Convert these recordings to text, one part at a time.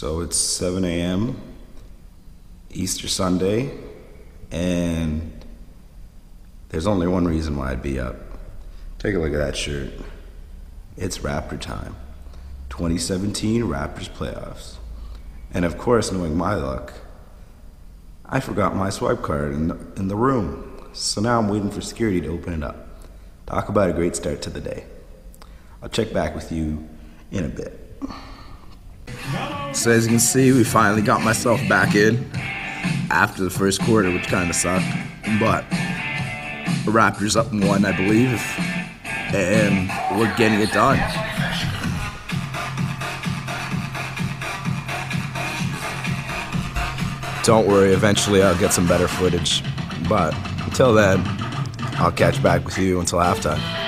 So it's 7 a.m. Easter Sunday, and there's only one reason why I'd be up. Take a look at that shirt. It's Raptor time. 2017 Raptors playoffs. And of course, knowing my luck, I forgot my swipe card in the, in the room. So now I'm waiting for security to open it up. Talk about a great start to the day. I'll check back with you in a bit. So as you can see, we finally got myself back in after the first quarter, which kind of sucked. But the Raptors up one, I believe, and we're getting it done. Don't worry, eventually I'll get some better footage. But until then, I'll catch back with you until halftime.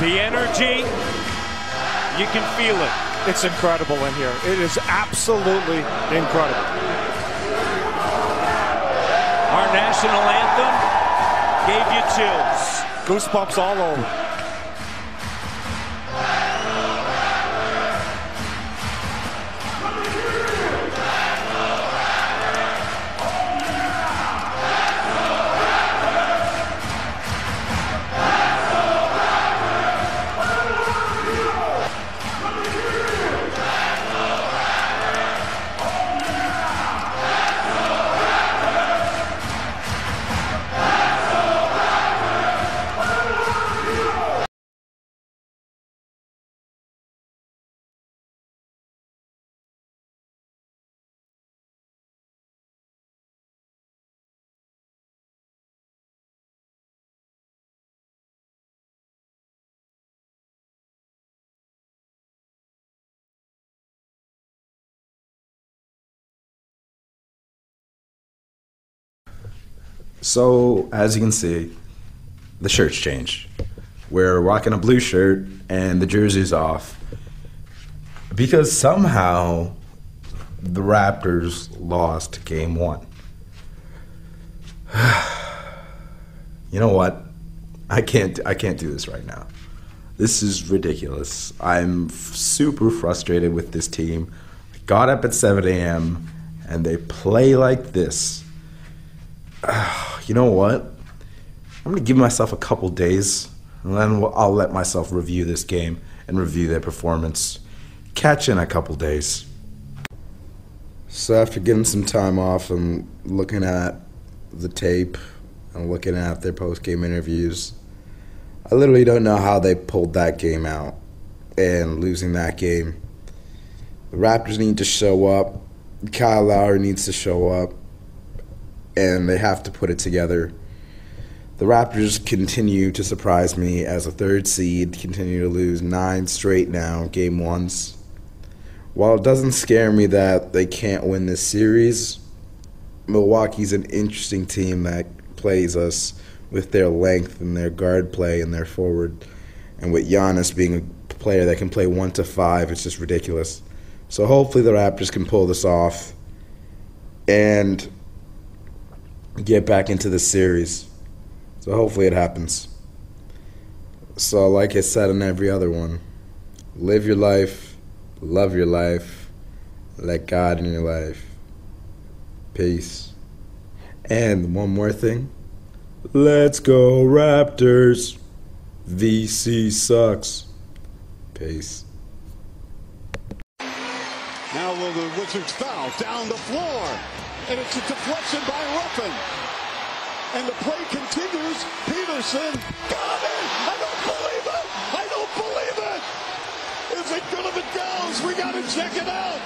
The energy, you can feel it. It's incredible in here. It is absolutely incredible. Our national anthem gave you chills. Goosebumps all over. So, as you can see, the shirt's changed. We're rocking a blue shirt and the jersey's off because somehow the Raptors lost game one. you know what? I can't. I can't do this right now. This is ridiculous. I'm f- super frustrated with this team. I got up at 7 a.m. and they play like this you know what? I'm gonna give myself a couple days, and then I'll let myself review this game and review their performance. Catch in a couple days. So after getting some time off and looking at the tape and looking at their post-game interviews, I literally don't know how they pulled that game out and losing that game. The Raptors need to show up. Kyle Lowry needs to show up and they have to put it together. The Raptors continue to surprise me as a third seed, continue to lose nine straight now, game ones. While it doesn't scare me that they can't win this series, Milwaukee's an interesting team that plays us with their length and their guard play and their forward. And with Giannis being a player that can play one to five, it's just ridiculous. So hopefully the Raptors can pull this off. And get back into the series. So hopefully it happens. So, like I said in every other one, live your life, love your life, let God in your life. Peace. And one more thing. Let's go, Raptors. VC sucks. Peace. Now will the Wizards foul down the floor and it's a deflection by Ruffin. And the play continues. Peterson got it! I don't believe it! I don't believe it! Is it good if it goes? We got to check it out.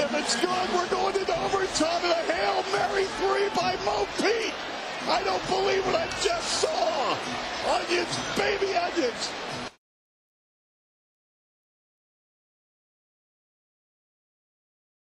If it's good, we're going into overtime and a Hail Mary three by Mo Pete. I don't believe what I just saw. Onions, baby onions.